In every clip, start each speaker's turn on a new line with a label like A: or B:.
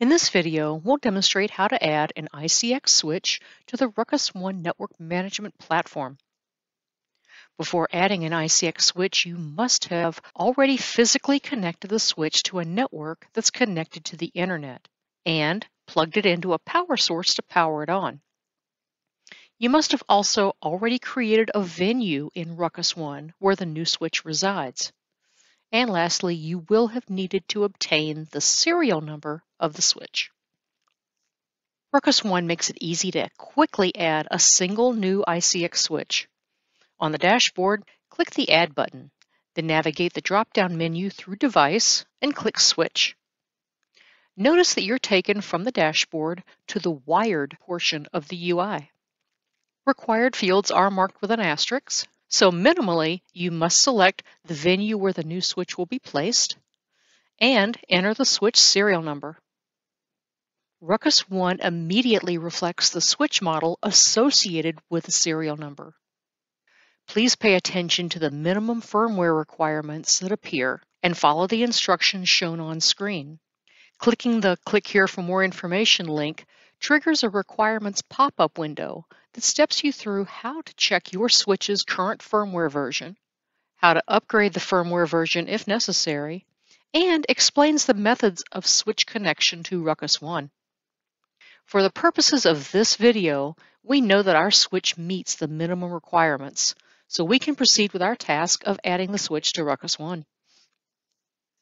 A: In this video, we'll demonstrate how to add an ICX switch to the Ruckus One network management platform. Before adding an ICX switch, you must have already physically connected the switch to a network that's connected to the internet and plugged it into a power source to power it on. You must have also already created a venue in Ruckus One where the new switch resides. And lastly, you will have needed to obtain the serial number of the switch. Ruckus One makes it easy to quickly add a single new ICX switch. On the dashboard, click the Add button, then navigate the drop-down menu through Device and click Switch. Notice that you're taken from the dashboard to the wired portion of the UI. Required fields are marked with an asterisk, so minimally, you must select the venue where the new switch will be placed and enter the switch serial number. Ruckus One immediately reflects the switch model associated with the serial number. Please pay attention to the minimum firmware requirements that appear and follow the instructions shown on screen. Clicking the Click Here for More Information link triggers a requirements pop-up window that steps you through how to check your switch's current firmware version, how to upgrade the firmware version if necessary, and explains the methods of switch connection to Ruckus One. For the purposes of this video, we know that our switch meets the minimum requirements, so we can proceed with our task of adding the switch to Ruckus One.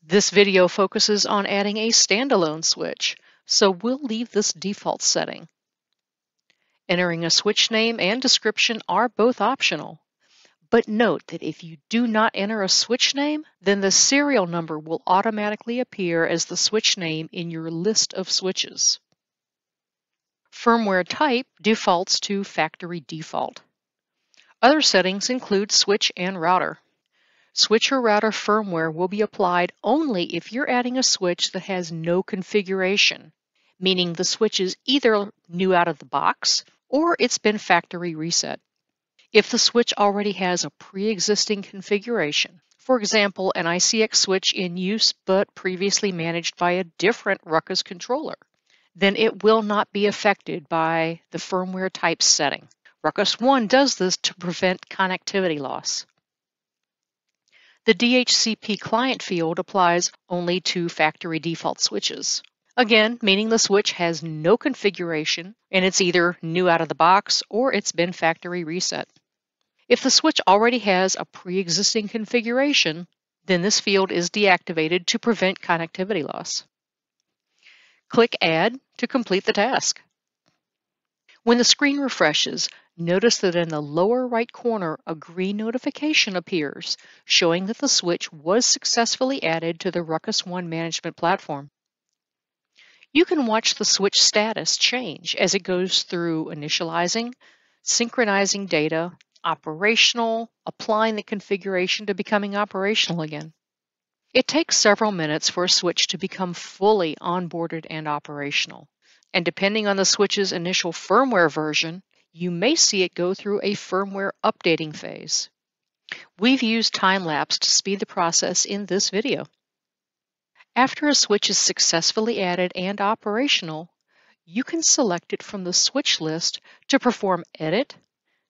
A: This video focuses on adding a standalone switch, so we'll leave this default setting. Entering a switch name and description are both optional. But note that if you do not enter a switch name, then the serial number will automatically appear as the switch name in your list of switches. Firmware type defaults to factory default. Other settings include switch and router. Switch or router firmware will be applied only if you're adding a switch that has no configuration, meaning the switch is either new out of the box or it's been factory reset. If the switch already has a pre-existing configuration, for example, an ICX switch in use but previously managed by a different Ruckus controller, then it will not be affected by the firmware type setting. Ruckus One does this to prevent connectivity loss. The DHCP client field applies only to factory default switches. Again, meaning the switch has no configuration and it's either new out of the box or it's been factory reset. If the switch already has a pre-existing configuration, then this field is deactivated to prevent connectivity loss. Click Add to complete the task. When the screen refreshes, notice that in the lower right corner a green notification appears showing that the switch was successfully added to the Ruckus One management platform. You can watch the switch status change as it goes through initializing, synchronizing data, operational, applying the configuration to becoming operational again. It takes several minutes for a switch to become fully onboarded and operational. And depending on the switch's initial firmware version, you may see it go through a firmware updating phase. We've used time-lapse to speed the process in this video. After a switch is successfully added and operational, you can select it from the switch list to perform edit,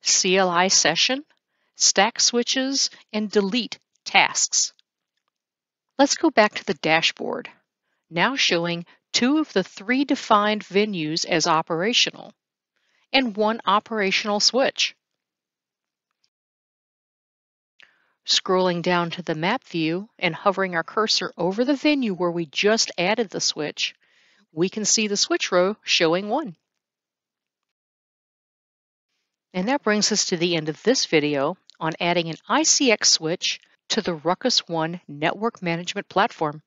A: CLI session, stack switches, and delete tasks. Let's go back to the dashboard, now showing two of the three defined venues as operational and one operational switch. Scrolling down to the map view and hovering our cursor over the venue where we just added the switch, we can see the switch row showing one. And that brings us to the end of this video on adding an ICX switch to the Ruckus One network management platform.